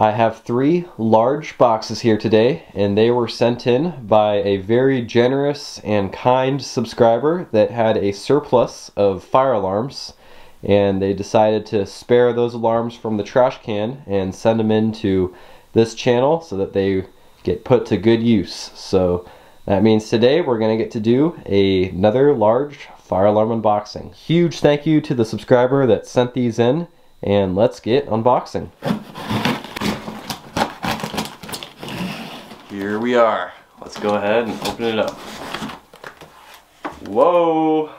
I have three large boxes here today, and they were sent in by a very generous and kind subscriber that had a surplus of fire alarms, and they decided to spare those alarms from the trash can and send them into this channel so that they get put to good use. So that means today we're going to get to do a, another large fire alarm unboxing. Huge thank you to the subscriber that sent these in, and let's get unboxing. Here we are. Let's go ahead and open it up. Whoa!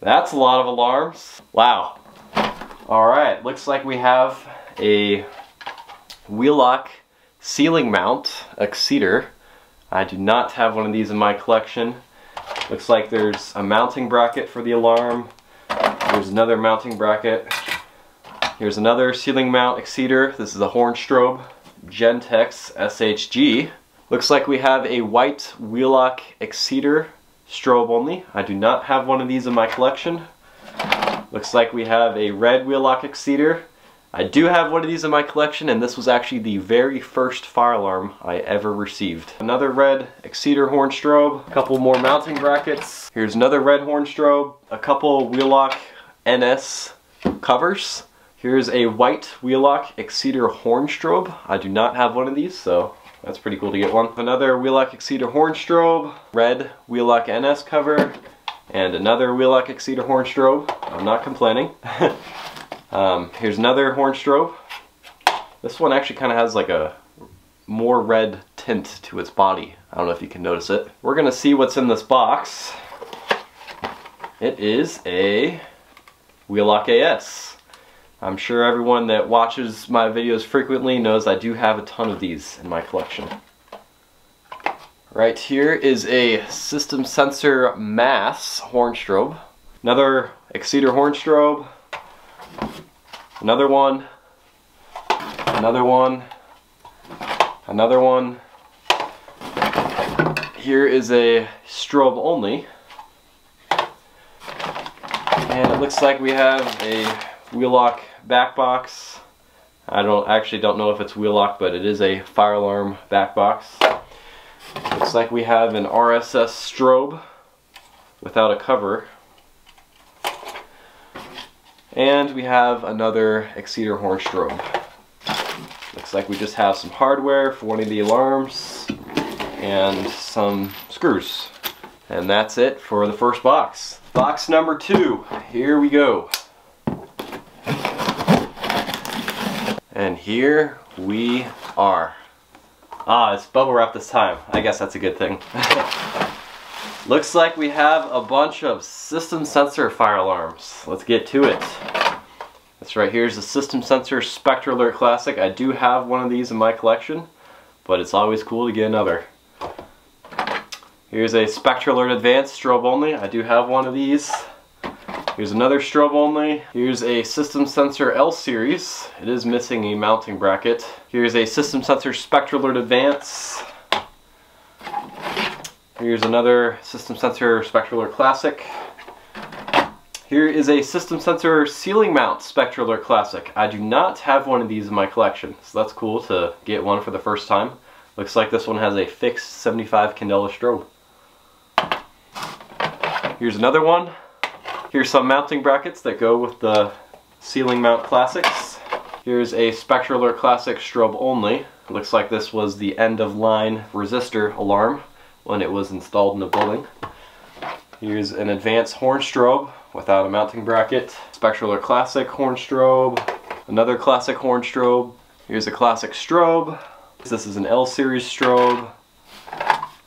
That's a lot of alarms. Wow. Alright, looks like we have a Wheelock ceiling mount Exceeder. I do not have one of these in my collection. Looks like there's a mounting bracket for the alarm. There's another mounting bracket. Here's another ceiling mount Exceeder. This is a Hornstrobe Gentex SHG. Looks like we have a white Wheelock Exceeder strobe only. I do not have one of these in my collection. Looks like we have a red Wheelock Exceeder. I do have one of these in my collection and this was actually the very first fire alarm I ever received. Another red Exceeder horn strobe, a couple more mounting brackets. Here's another red horn strobe, a couple Wheelock NS covers. Here's a white Wheelock Exceeder horn strobe. I do not have one of these, so that's pretty cool to get one. Another Wheelock Exceeder horn strobe, red Wheelock NS cover, and another Wheelock Exceeder horn strobe. I'm not complaining. um, here's another horn strobe. This one actually kind of has like a more red tint to its body. I don't know if you can notice it. We're gonna see what's in this box. It is a Wheelock AS. I'm sure everyone that watches my videos frequently knows I do have a ton of these in my collection. Right here is a System Sensor Mass horn strobe. Another Exceeder horn strobe. Another one. Another one. Another one. Here is a strobe only. And it looks like we have a Wheelock back box. I don't actually don't know if it's Wheelock, but it is a fire alarm back box. Looks like we have an RSS strobe without a cover. And we have another Exceeder horn strobe. Looks like we just have some hardware for one of the alarms and some screws. And that's it for the first box. Box number two, here we go. And here we are. Ah, it's bubble wrap this time. I guess that's a good thing. Looks like we have a bunch of system sensor fire alarms. Let's get to it. This right here is the System Sensor SpectrAlert Classic. I do have one of these in my collection, but it's always cool to get another. Here's a SpectrAlert Advanced strobe only. I do have one of these. Here's another strobe only. Here's a System Sensor L series. It is missing a mounting bracket. Here's a System Sensor SpectrAlert Advance. Here's another System Sensor SpectrAlert Classic. Here is a System Sensor Ceiling Mount SpectrAlert Classic. I do not have one of these in my collection, so that's cool to get one for the first time. Looks like this one has a fixed 75 candela strobe. Here's another one. Here's some mounting brackets that go with the ceiling mount classics. Here's a SpectrAlert Classic strobe only. It looks like this was the end of line resistor alarm when it was installed in the building. Here's an advanced horn strobe without a mounting bracket. SpectrAlert Classic horn strobe. Another classic horn strobe. Here's a classic strobe. This is an L series strobe.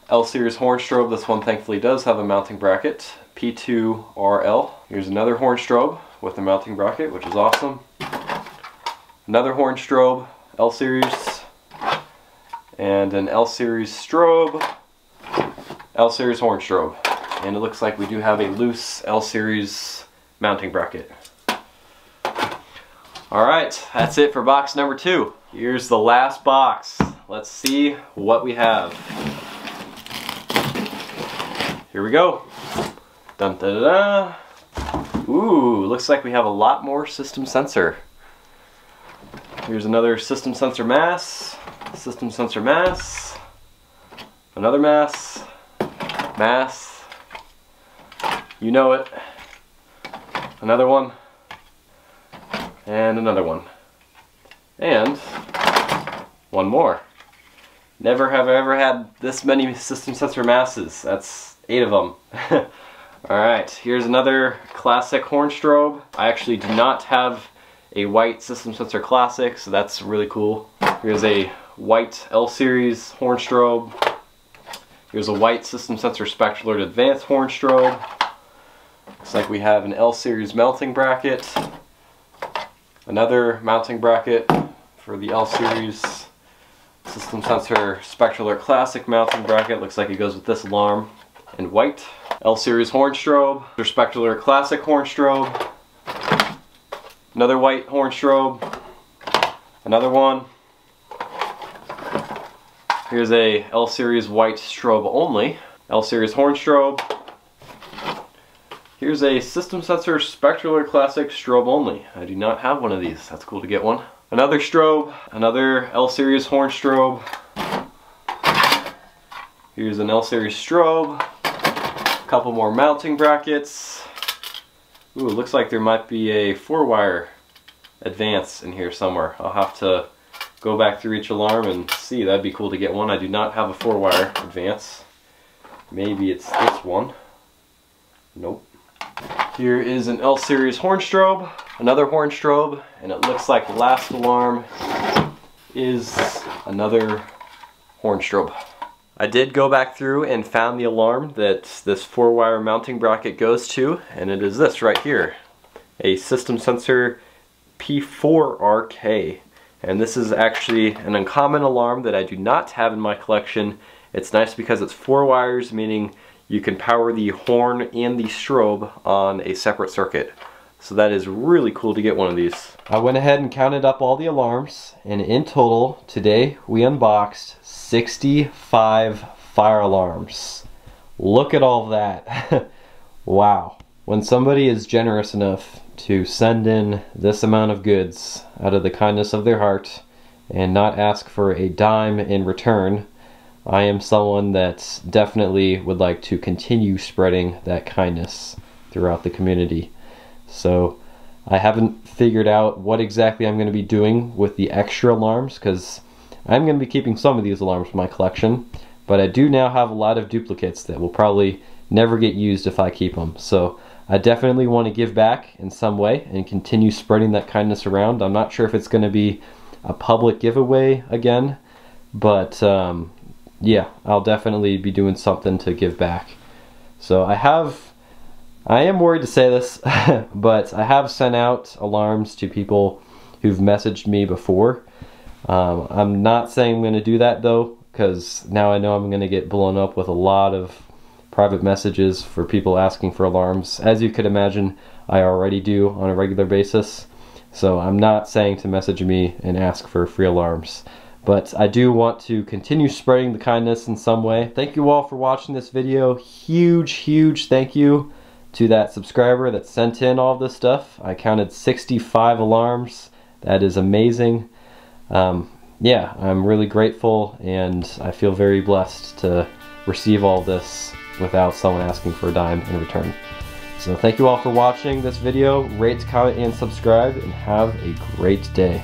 L series horn strobe. This one thankfully does have a mounting bracket. P2RL. Here's another horn strobe with a mounting bracket, which is awesome. Another horn strobe, L series, and an L series strobe, L series horn strobe. And it looks like we do have a loose L series mounting bracket. Alright, that's it for box number two. Here's the last box. Let's see what we have. Here we go. Dun da da da. Ooh, looks like we have a lot more system sensor. Here's another system sensor mass, system sensor mass, another mass, mass, you know it, another one, and another one, and one more. Never have I ever had this many system sensor masses. That's eight of them. Alright, here's another classic horn strobe. I actually do not have a white System Sensor Classic, so that's really cool. Here's a white L-Series horn strobe. Here's a white System Sensor SpectrAlert Advanced horn strobe. Looks like we have an L-Series mounting bracket. Another mounting bracket for the L-Series System Sensor SpectrAlert Classic mounting bracket. Looks like it goes with this alarm in white. L-Series horn strobe, SpectrAlert Classic horn strobe, another white horn strobe, another one. Here's a L-Series white strobe only, L-Series horn strobe. Here's a System Sensor SpectrAlert Classic strobe only. I do not have one of these. That's cool to get one. Another strobe, another L-Series horn strobe. Here's an L-Series strobe, couple more mounting brackets. Ooh, looks like there might be a four wire advance in here somewhere. I'll have to go back through each alarm and see. That'd be cool to get one. I do not have a four wire advance. Maybe it's this one. Nope. Here is an L-Series horn strobe, another horn strobe, and it looks like the last alarm is another horn strobe. I did go back through and found the alarm that this four wire mounting bracket goes to and it is this right here a system sensor P4RK and this is actually an uncommon alarm that I do not have in my collection. It's nice because it's four wires meaning you can power the horn and the strobe on a separate circuit so that is really cool to get one of these. I went ahead and counted up all the alarms and in total today we unboxed 65 fire alarms. Look at all that. wow. When somebody is generous enough to send in this amount of goods out of the kindness of their heart and not ask for a dime in return, I am someone that definitely would like to continue spreading that kindness throughout the community. So I haven't figured out what exactly I'm going to be doing with the extra alarms because I'm going to be keeping some of these alarms in my collection, but I do now have a lot of duplicates that will probably never get used if I keep them. So I definitely want to give back in some way and continue spreading that kindness around. I'm not sure if it's going to be a public giveaway again, but um, yeah, I'll definitely be doing something to give back. So I have I am worried to say this, but I have sent out alarms to people who've messaged me before. Um, I'm not saying I'm going to do that though, because now I know I'm going to get blown up with a lot of private messages for people asking for alarms. As you could imagine, I already do on a regular basis. So I'm not saying to message me and ask for free alarms. But I do want to continue spreading the kindness in some way. Thank you all for watching this video. Huge, huge thank you to that subscriber that sent in all this stuff. I counted 65 alarms. That is amazing. Um, yeah, I'm really grateful and I feel very blessed to receive all this without someone asking for a dime in return. So thank you all for watching this video. Rate, comment, and subscribe, and have a great day.